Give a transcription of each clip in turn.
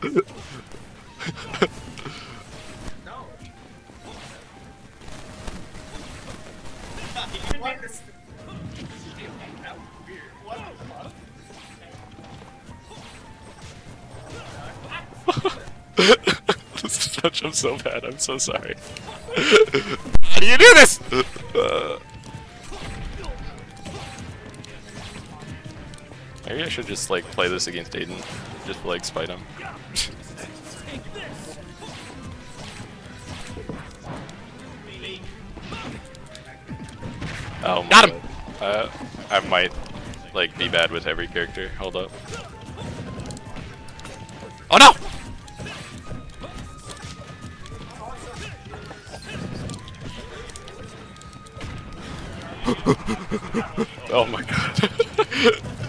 This- That was weird. What the this touch I'm so bad. I'm so sorry. How do you do this? Uh, maybe I should just like play this against Aiden, just like spite him. oh, Got him! God. Uh, I might like be bad with every character. Hold up. Oh no! Oh my god.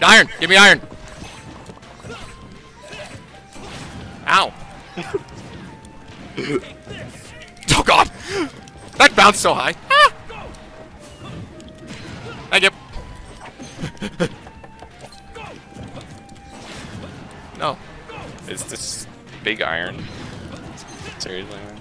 need iron. Give me iron. Ow. oh god. That bounced so high. Ah. Thank you. no. Is this big iron? Seriously, man?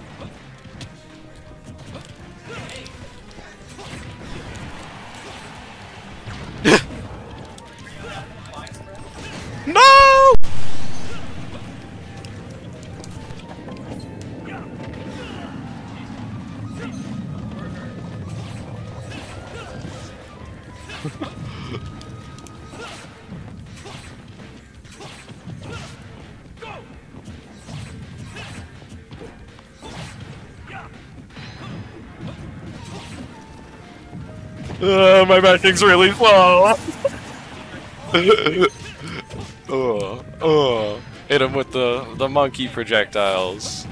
Uh, my matching's really slow. oh, oh. Hit him with the, the monkey projectiles.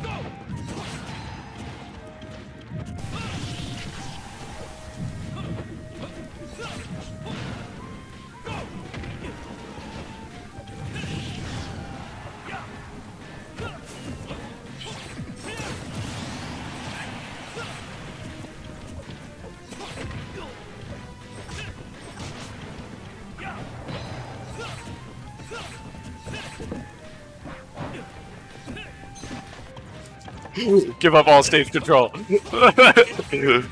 Give up all stage control. That.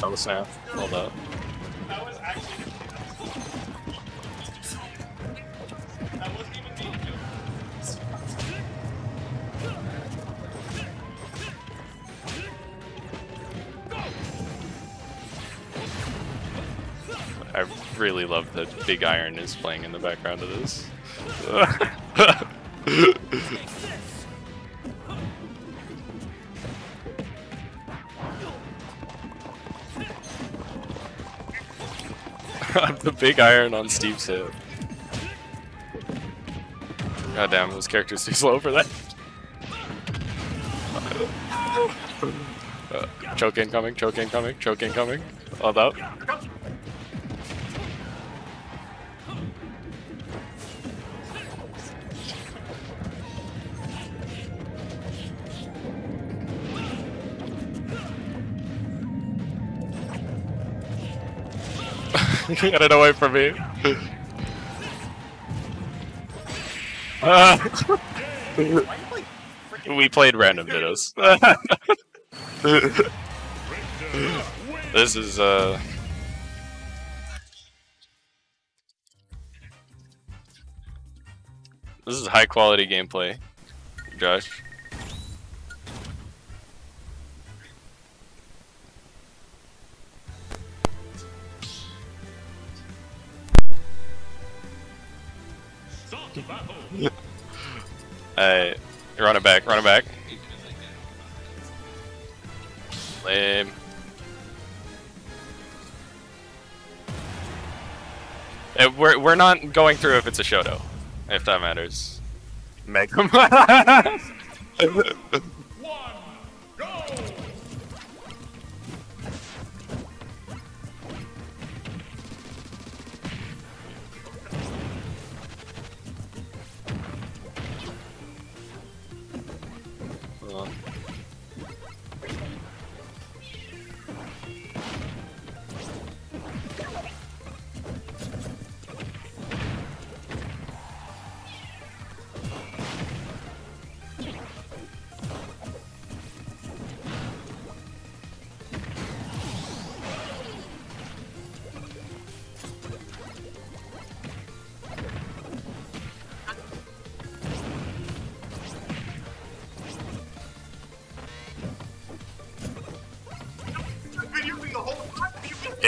Oh snap. Hold up. Really love that Big Iron is playing in the background of this. the Big Iron on Steve's hip. God damn, those characters too slow for that. Uh, choke incoming, choke incoming, choke incoming. Hold up. Get it away from me. Ah. we played random videos. this is uh This is high quality gameplay, Josh. Hey, run it back, run it back. Lame. Uh, we're we're not going through if it's a Shoto, if that matters. Meg.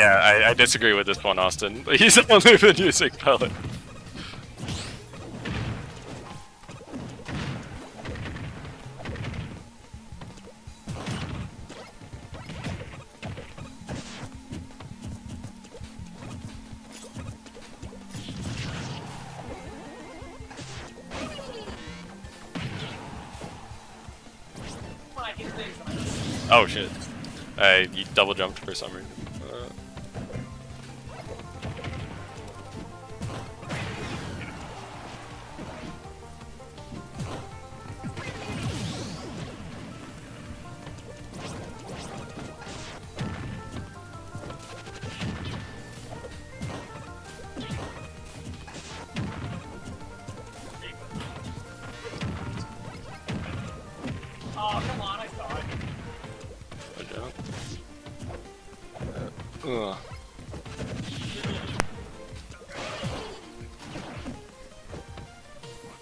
yeah, I, I disagree with this one, Austin. He's only been using pellet. Oh shit. I double jumped for some reason. Oh, come on, I saw it. good jump. Uh, ugh.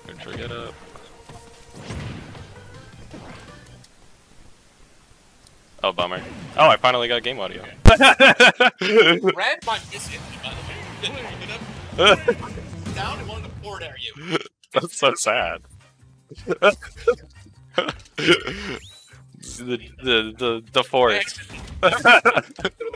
Good try get up. Oh bummer. Oh, I finally got game audio. Red by the way. Didn't pick it up. Down and wanted to forward air you. That's so sad. the the the the forest.